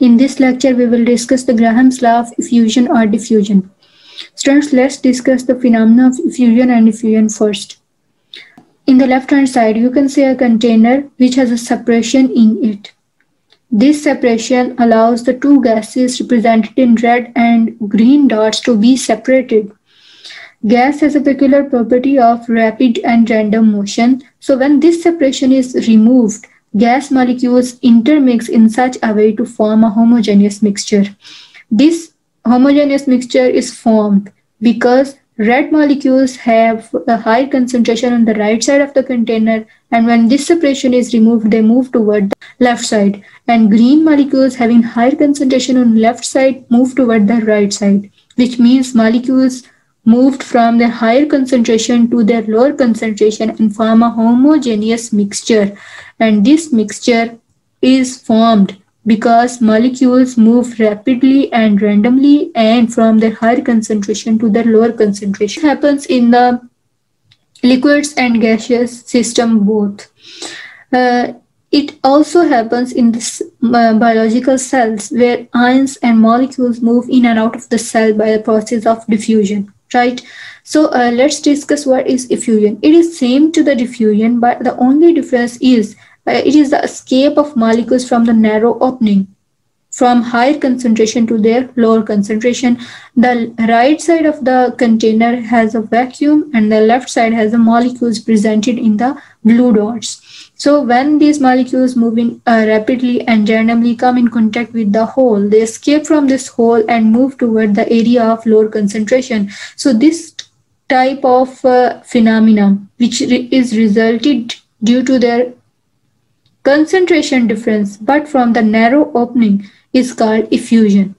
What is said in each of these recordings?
In this lecture, we will discuss the Graham's law of effusion or diffusion. Students, let's discuss the phenomena of effusion and diffusion first. In the left-hand side, you can see a container which has a separation in it. This separation allows the two gases represented in red and green dots to be separated. Gas has a peculiar property of rapid and random motion. So when this separation is removed, gas molecules intermix in such a way to form a homogeneous mixture. This homogeneous mixture is formed because red molecules have a high concentration on the right side of the container and when this separation is removed they move toward the left side and green molecules having higher concentration on left side move toward the right side which means molecules moved from their higher concentration to their lower concentration and form a homogeneous mixture. And this mixture is formed because molecules move rapidly and randomly and from their higher concentration to their lower concentration. It happens in the liquids and gaseous system both. Uh, it also happens in the uh, biological cells where ions and molecules move in and out of the cell by the process of diffusion right? So uh, let's discuss what is effusion it is same to the diffusion but the only difference is uh, it is the escape of molecules from the narrow opening from higher concentration to their lower concentration. The right side of the container has a vacuum and the left side has the molecules presented in the blue dots so when these molecules moving uh, rapidly and randomly come in contact with the hole, they escape from this hole and move toward the area of lower concentration. So this type of uh, phenomena, which re is resulted due to their concentration difference, but from the narrow opening, is called effusion.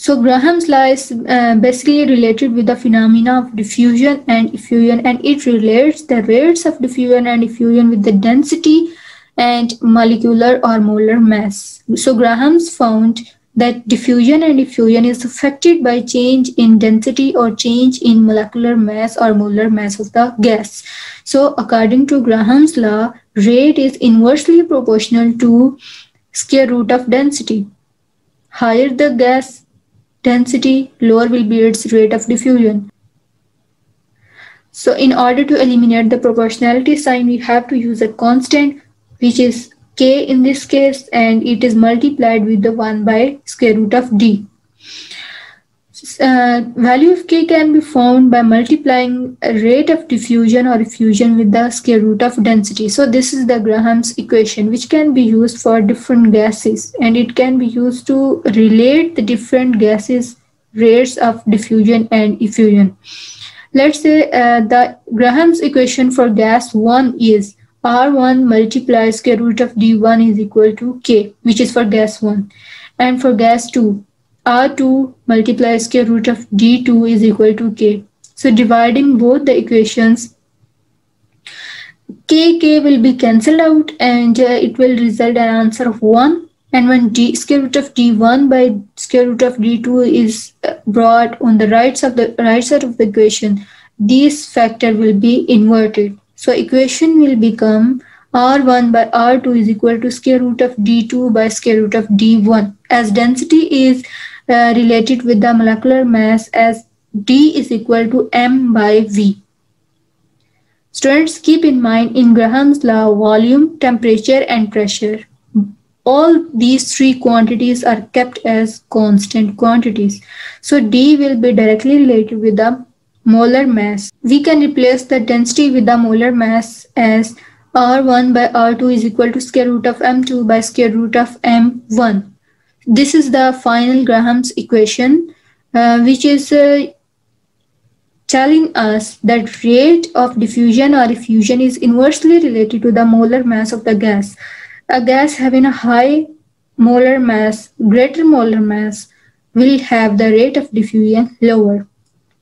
So Graham's law is uh, basically related with the phenomena of diffusion and effusion and it relates the rates of diffusion and effusion with the density and molecular or molar mass. So Graham's found that diffusion and effusion is affected by change in density or change in molecular mass or molar mass of the gas. So according to Graham's law, rate is inversely proportional to square root of density. Higher the gas density, lower will be its rate of diffusion. So in order to eliminate the proportionality sign, we have to use a constant, which is k in this case, and it is multiplied with the 1 by square root of d uh, value of k can be found by multiplying rate of diffusion or effusion with the square root of density. So this is the Graham's equation which can be used for different gases and it can be used to relate the different gases rates of diffusion and effusion. Let's say uh, the Graham's equation for gas 1 is R1 multiplies square root of D1 is equal to K, which is for gas 1. And for gas 2, R2 multiplies square root of D2 is equal to K. So dividing both the equations, K, K will be cancelled out and uh, it will result an answer of 1. And when D square root of D1 by square root of D2 is uh, brought on the right of the right side of the equation, this factor will be inverted. So equation will become R1 by R2 is equal to square root of D2 by square root of D1. As density is uh, related with the molecular mass as D is equal to M by V. Students keep in mind in Graham's law volume, temperature and pressure. All these three quantities are kept as constant quantities. So D will be directly related with the molar mass. We can replace the density with the molar mass as R1 by R2 is equal to square root of M2 by square root of M1. This is the final Graham's equation, uh, which is uh, telling us that rate of diffusion or effusion is inversely related to the molar mass of the gas. A gas having a high molar mass, greater molar mass, will have the rate of diffusion lower.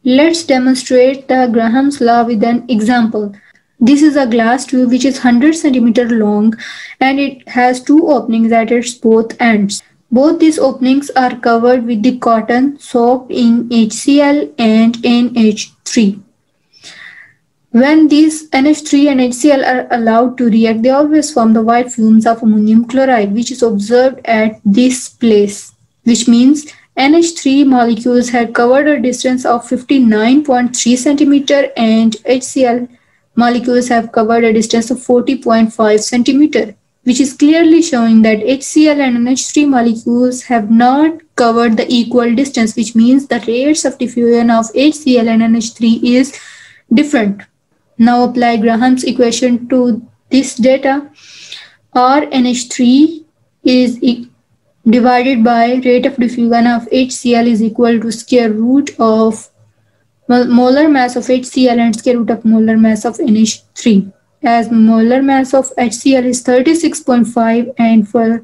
Let's demonstrate the Graham's law with an example. This is a glass tube which is 100 centimeter long and it has two openings at its both ends. Both these openings are covered with the cotton soaked in HCl and NH3. When these NH3 and HCl are allowed to react, they always form the white fumes of ammonium chloride, which is observed at this place, which means NH3 molecules had covered a distance of 59.3 centimeter and HCl molecules have covered a distance of 40.5 centimeter, which is clearly showing that HCl and NH3 molecules have not covered the equal distance, which means the rates of diffusion of HCl and NH3 is different. Now apply Graham's equation to this data. RNH3 is e divided by rate of diffusion of HCl is equal to square root of molar mass of HCl and square root of molar mass of NH3. As molar mass of HCl is 36.5 and for,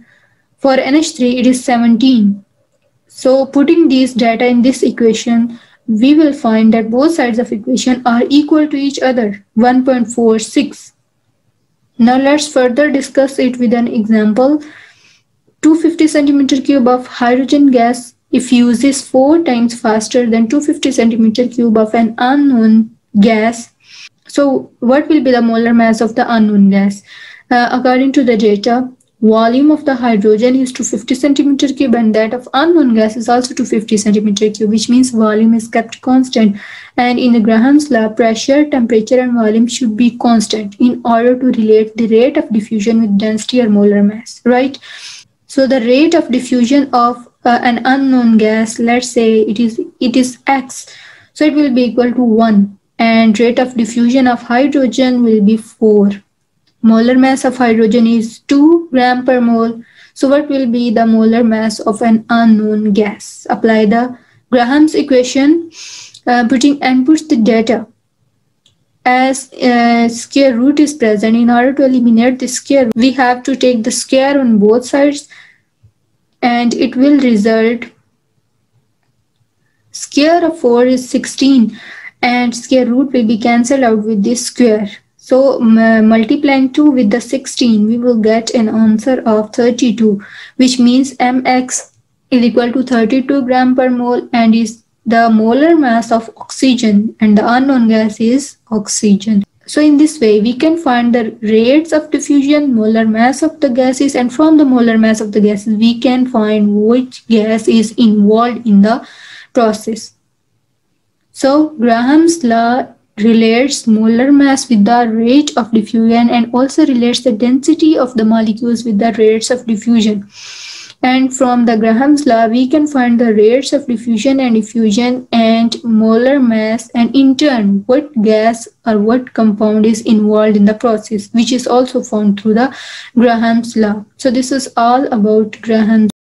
for NH3 it is 17. So putting these data in this equation, we will find that both sides of equation are equal to each other, 1.46. Now let's further discuss it with an example. 250 centimeter cube of hydrogen gas effuses four times faster than 250 centimeter cube of an unknown gas. So what will be the molar mass of the unknown gas? Uh, according to the data, volume of the hydrogen is 250 centimeter cube and that of unknown gas is also 250 centimeter cube which means volume is kept constant. And in the Graham's law pressure temperature and volume should be constant in order to relate the rate of diffusion with density or molar mass right? So the rate of diffusion of uh, an unknown gas let's say it is it is x so it will be equal to 1 and rate of diffusion of hydrogen will be 4 Molar mass of hydrogen is 2 gram per mole. So what will be the molar mass of an unknown gas? Apply the Graham's equation, uh, putting and puts the data. As uh, square root is present, in order to eliminate the square, we have to take the square on both sides and it will result square of 4 is 16 and square root will be cancelled out with this square. So multiplying 2 with the 16, we will get an answer of 32, which means mx is equal to 32 gram per mole and is the molar mass of oxygen and the unknown gas is oxygen. So in this way, we can find the rates of diffusion, molar mass of the gases, and from the molar mass of the gases, we can find which gas is involved in the process. So Graham's law relates molar mass with the rate of diffusion and also relates the density of the molecules with the rates of diffusion. And from the Graham's law, we can find the rates of diffusion and diffusion and molar mass and in turn what gas or what compound is involved in the process, which is also found through the Graham's law. So this is all about Graham's